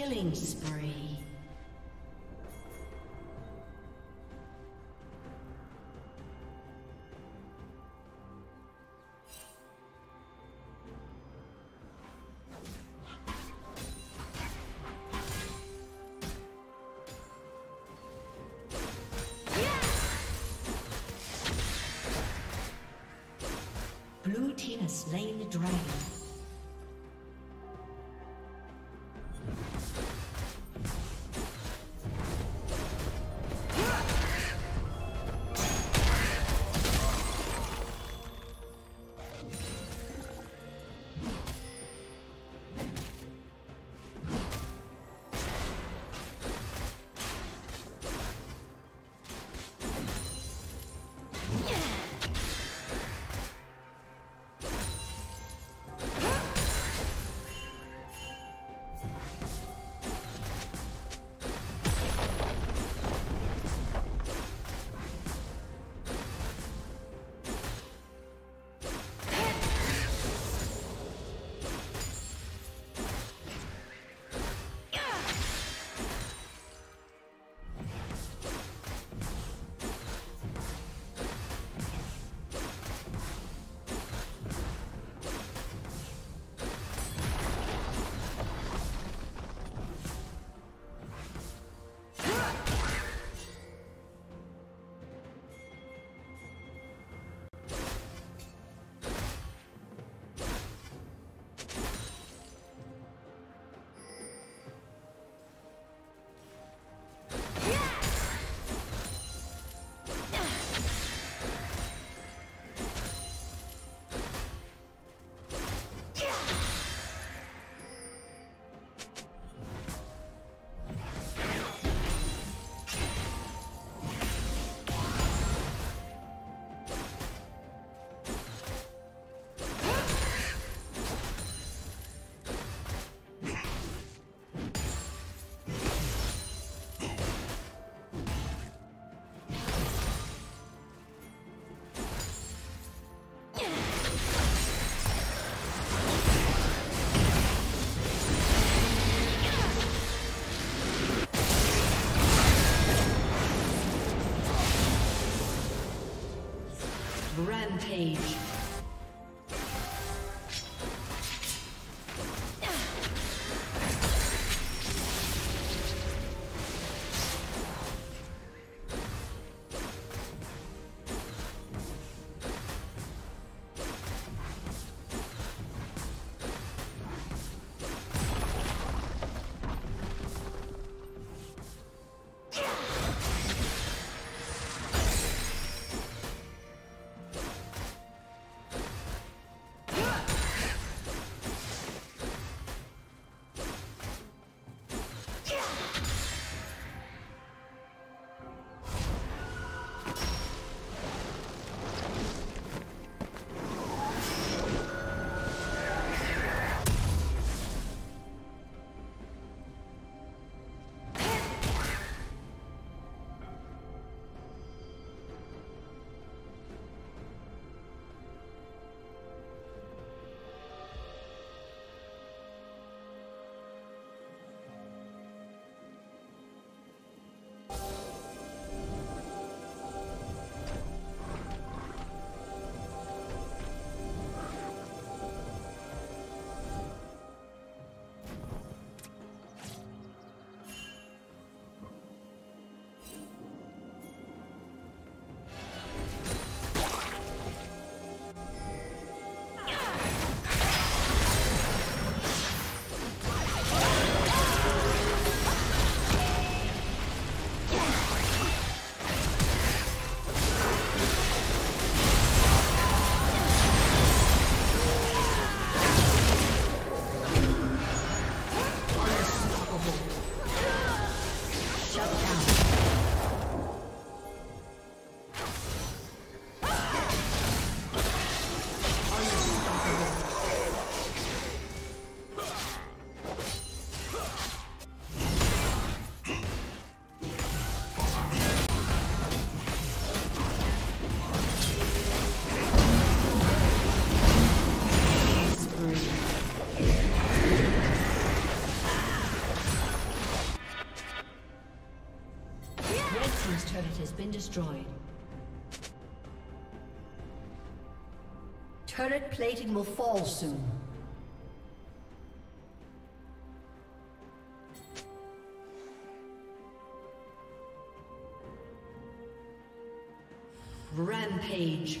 Killing spree. Rampage. Destroyed. Turret plating will fall soon. Rampage.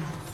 Spree.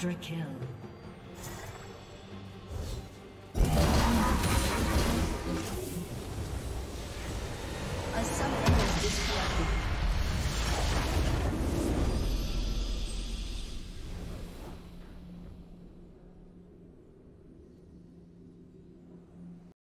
Quadra kill.